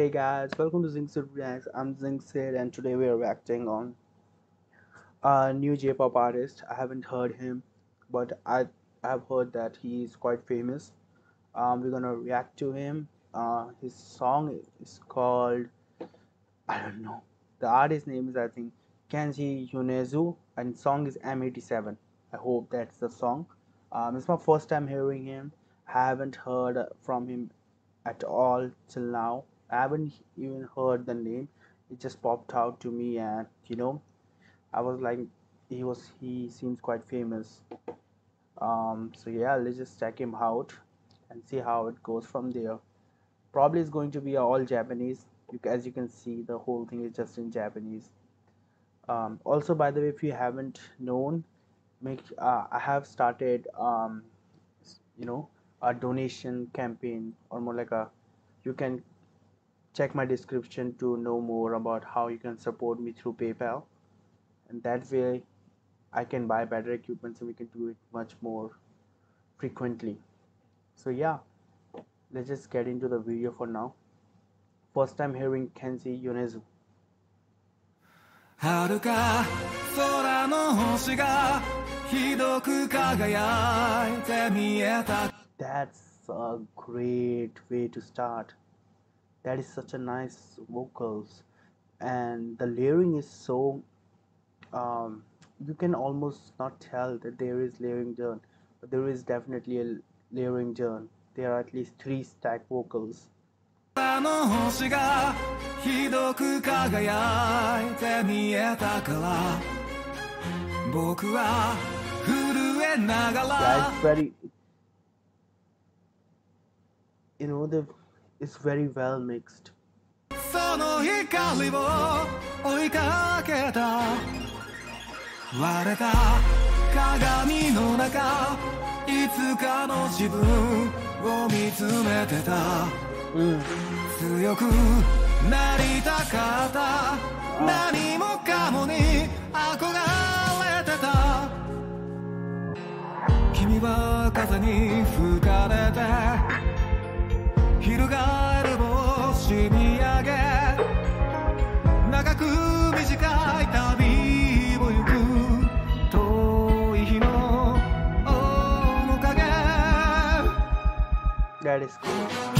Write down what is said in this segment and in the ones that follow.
Hey guys, welcome to Zingsid Reacts. I'm Zingsid and today we are reacting on a new J-pop artist. I haven't heard him, but I have heard that he is quite famous. Um, we're gonna react to him. Uh, his song is called I don't know. The artist name is I think Kenji Yonezu and song is M87. I hope that's the song. Um, it's my first time hearing him. I haven't heard from him at all till now. I haven't even heard the name. It just popped out to me, and you know, I was like, he was he seems quite famous. Um, so yeah, let's just check him out and see how it goes from there. Probably it's going to be all Japanese. You, as you can see, the whole thing is just in Japanese. Um, also, by the way, if you haven't known, make uh, I have started um, you know a donation campaign or more like a you can check my description to know more about how you can support me through PayPal. And that way I can buy better equipment so we can do it much more frequently. So yeah let's just get into the video for now. First time hearing Kenshi Yonezu. 遥か空の星がひどく輝いて見えた That's a great way to start That is such a nice vocals, and the layering is so. Um, you can almost not tell that there is layering done, but there is definitely a layering done. There are at least three stack vocals. 空の星がひどく輝いて見えたから僕は震えなが Yeah, ら it's very. You know the, is very well mixed. その光を追いかけた。割れた鏡の中いつかの自分を見つめてた。強くなりたかった。何もかもに憧れてた。君は風にしみ上げ長く短い旅を行く遠い日の面影。誰ですか？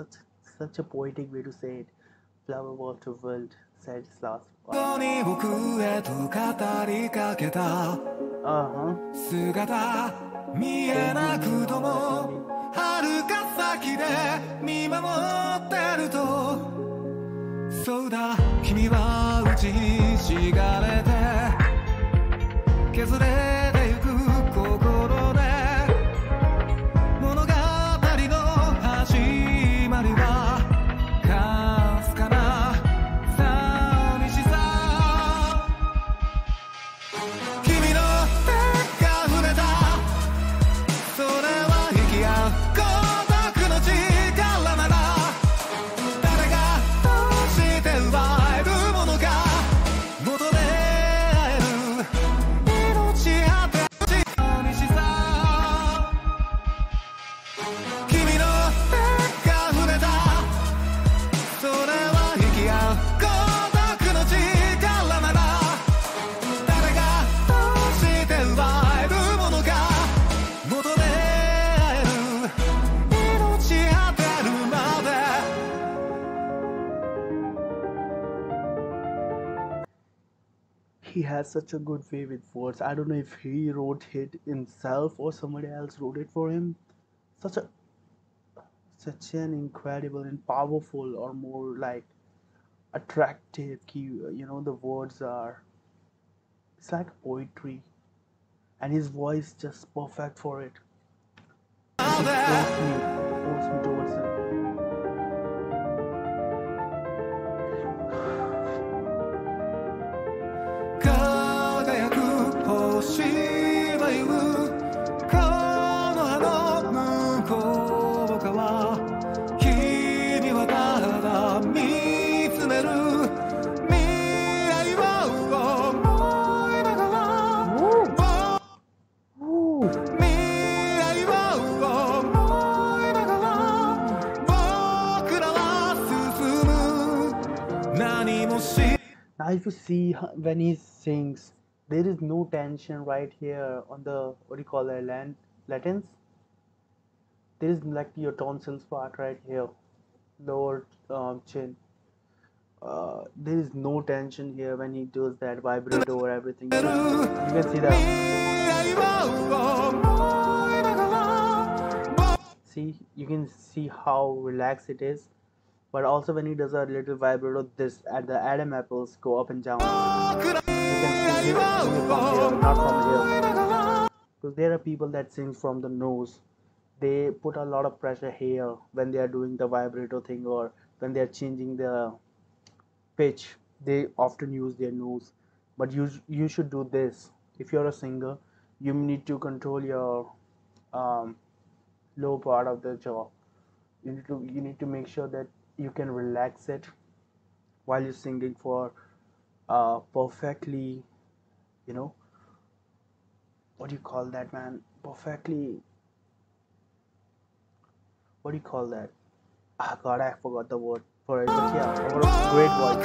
Such such a poetic way to say it. Flower water world said its last part. に僕へと語りかけた Uh huh. 姿見えなくとも遥か先で見守ってるとそうだ君は打ちひしがれて削れてゆく He has such a good way with words. I don't know if he wrote it himself or somebody else wrote it for him. Such a such an incredible and powerful or more like attractive you know the words are it's like poetry and his voice just perfect for it it now if you see when he sings there is no tension right here on the what do you call it land latins? There is like your tonsils part right here lower um, chin. Uh, there is no tension here when he does that vibrato or everything. You can see that. See you can see how relaxed it is but also when he does a little vibrato this at the adam apples go up and down. Because there are people that sing from the nose. They put a lot of pressure here when they are doing the vibrato thing or when they are changing the pitch. They often use their nose. But you you should do this. If you're a singer you need to control your um, low part of the jaw. You need to you need to make sure that you can relax it while you're singing for uh, perfectly you know what do you call that man perfectly what do you call that ah god i forgot the word for it but yeah what a great voice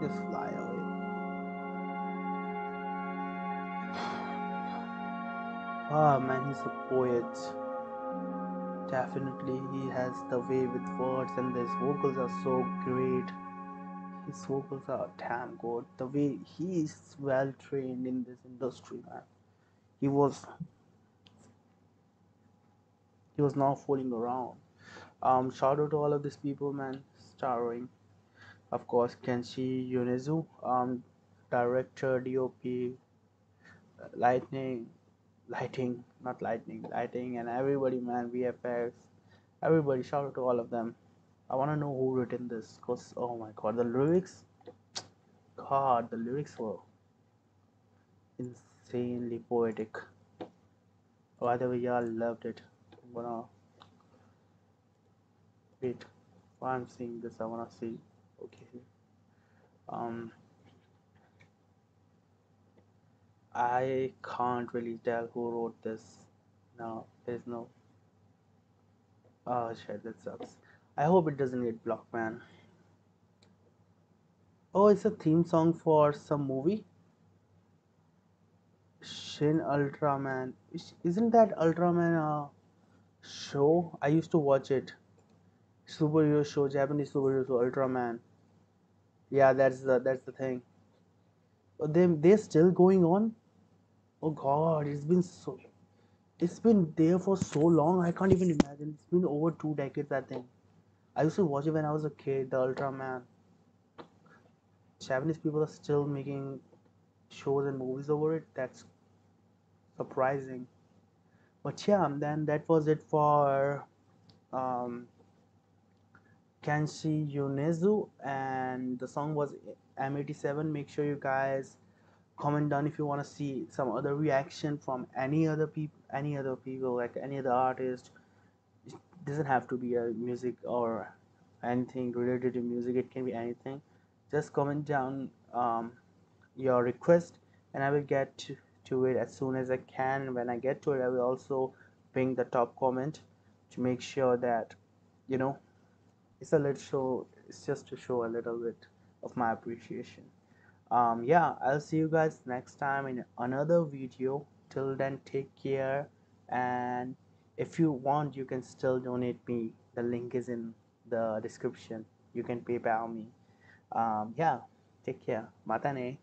Just fly away. Ah man, he's a poet. Definitely, he has the way with words, and his vocals are so great. His vocals are damn good. The way he is well trained in this industry, man. He was he was not fooling around. Um, shout out to all of these people, man. Starring, of course, Kenshi Yonezu, um, director, DOP, lightning, lighting, not lightning, lighting, and everybody, man. VFX, everybody. Shout out to all of them. I want to know who written this, cause oh my god, the lyrics, God, the lyrics were insanely poetic. By the way, y'all loved it. I'm gonna wait. While I'm seeing this, I wanna see. Okay. Um, I can't really tell who wrote this. No, there's no. Oh shit, that sucks. I hope it doesn't get blocked, man. Oh, it's a theme song for some movie. Shin Ultraman. Is- Isn't that Ultraman a show? I used to watch it. Superhero show, Japanese superhero show, Ultraman. Yeah, that's the that's the thing. Oh, they they're still going on. Oh God, it's been so. It's been there for so long. I can't even imagine. It's been over two decades, I think. I used to watch it when I was a kid, the Ultraman. Japanese people are still making shows and movies over it. That's surprising. But yeah, then that was it for um, Kenshi Yonezu, and the song was M87. Make sure you guys comment down if you want to see some other reaction from any other people, any other people, like any other artist. It doesn't have to be a music or anything related to music. It can be anything. Just comment down um, your request, and I will get to, to it as soon as I can. When I get to it, I will also ping the top comment to make sure that you know it's a little show. It's just to show a little bit of my appreciation. Um yeah i'll see you guys next time in another video. Till then take care. And if you want you can still donate me. The link is in the description. You can paypal me. Um yeah take care. Matane